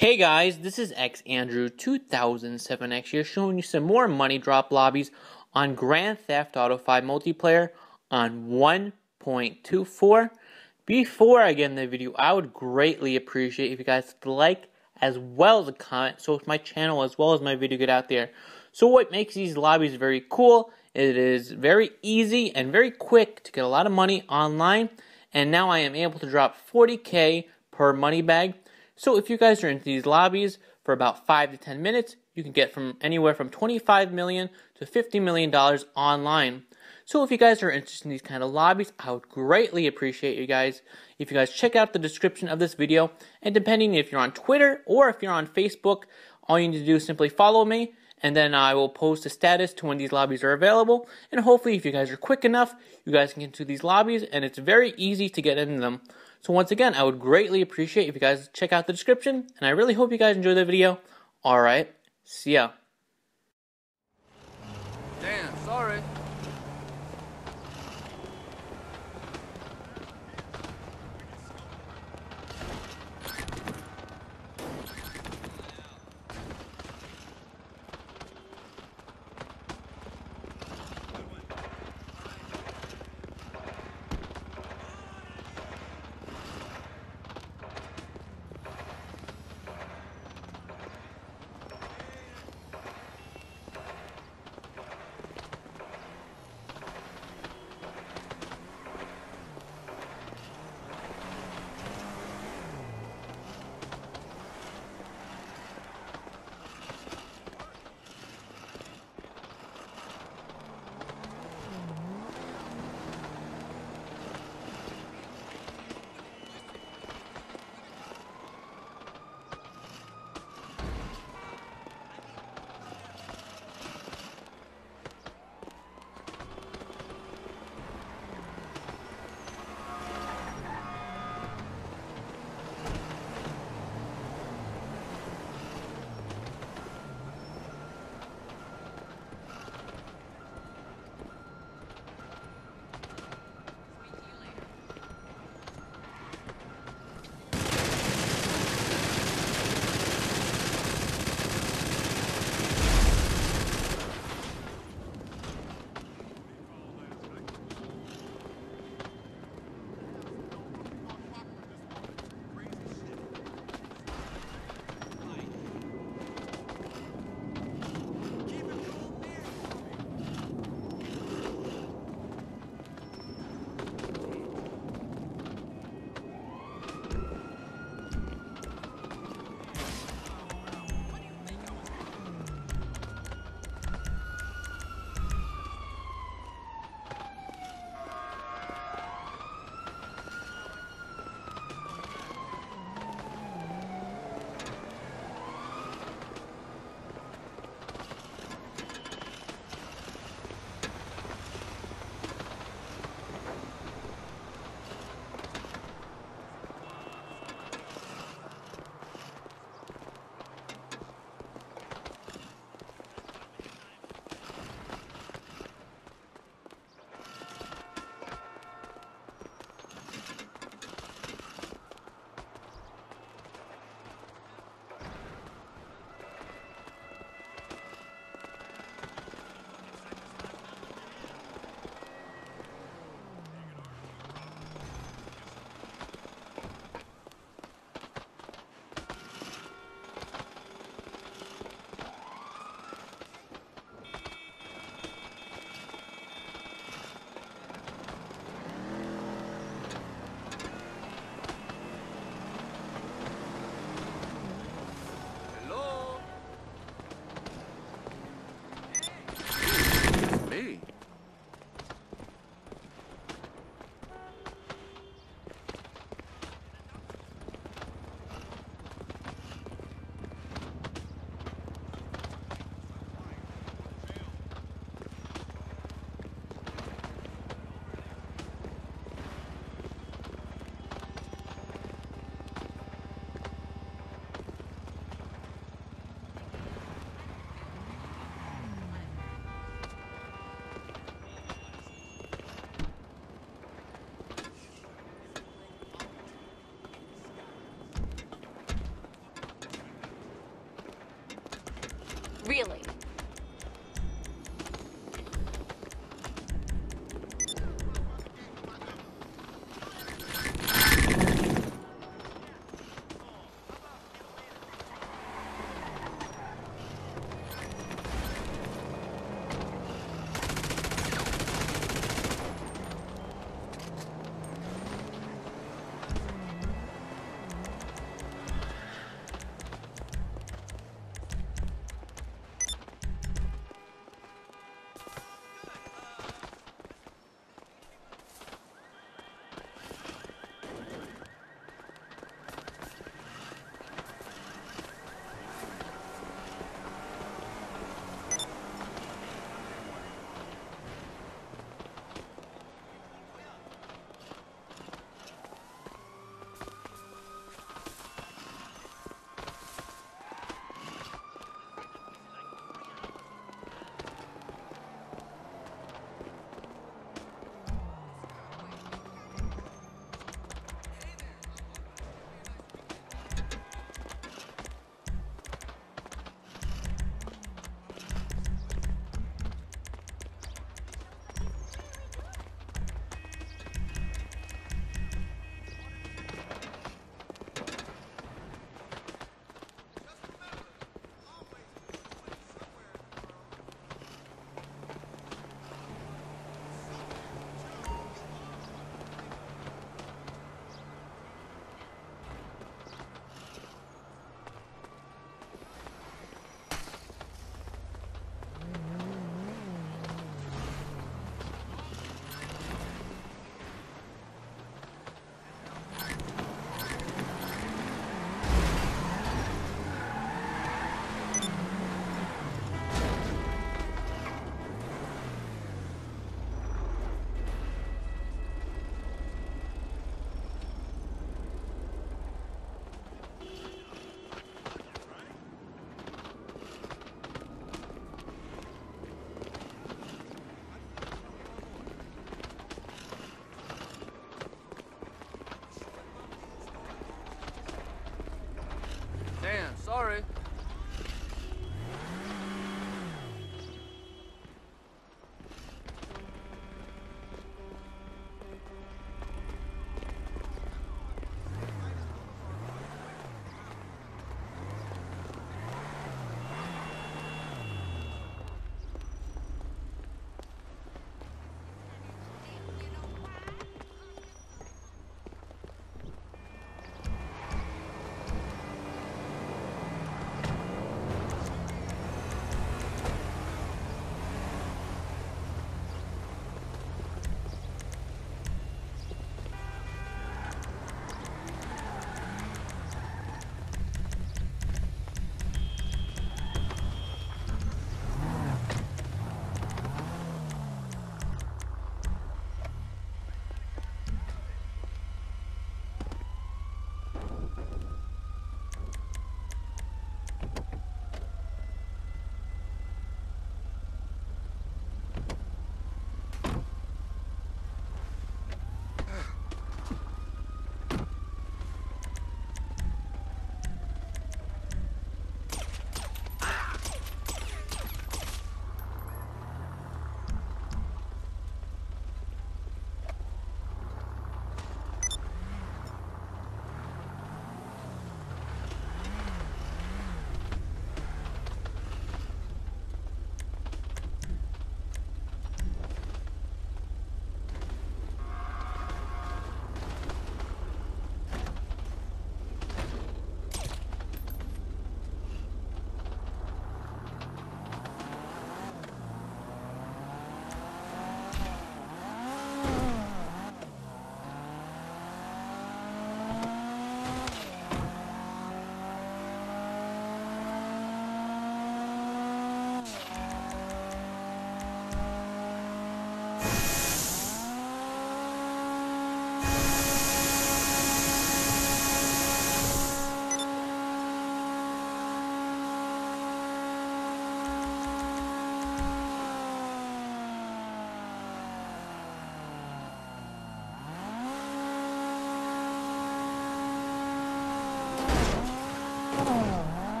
Hey guys, this is X Andrew 2007X here showing you some more money drop lobbies on Grand Theft Auto 5 multiplayer on 1.24. Before I get in the video, I would greatly appreciate if you guys like as well as a comment so my channel as well as my video get out there. So what makes these lobbies very cool, it is very easy and very quick to get a lot of money online and now I am able to drop 40k per money bag so if you guys are into these lobbies for about 5 to 10 minutes, you can get from anywhere from 25 million to 50 million dollars online. So if you guys are interested in these kind of lobbies, I would greatly appreciate you guys if you guys check out the description of this video and depending if you're on Twitter or if you're on Facebook, all you need to do is simply follow me and then I will post a status to when these lobbies are available. And hopefully, if you guys are quick enough, you guys can get into these lobbies, and it's very easy to get into them. So once again, I would greatly appreciate if you guys check out the description, and I really hope you guys enjoy the video. Alright, see ya. Damn, sorry. Really? Sorry.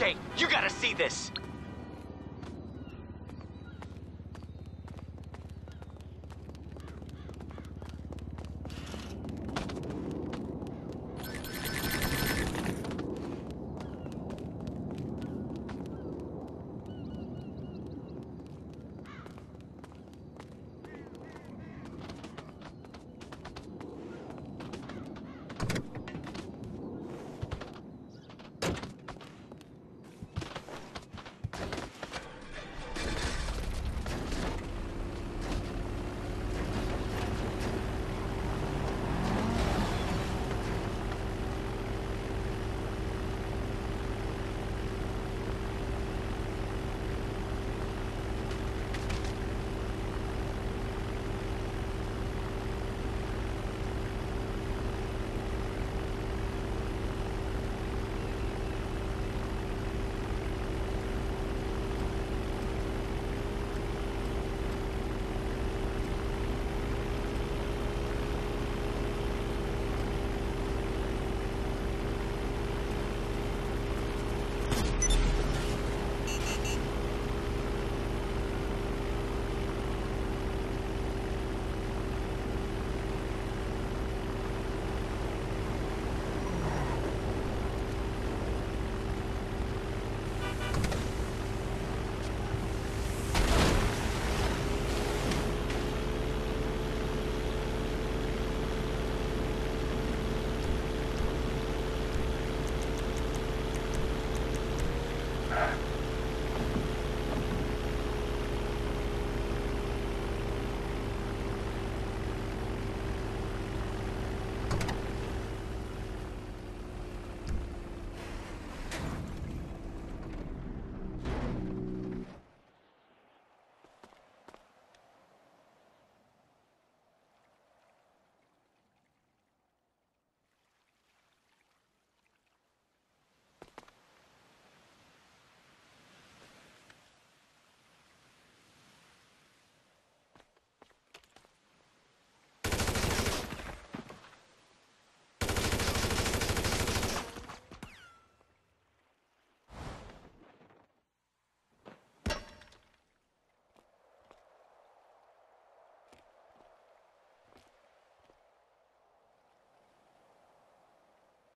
Okay, you gotta see this.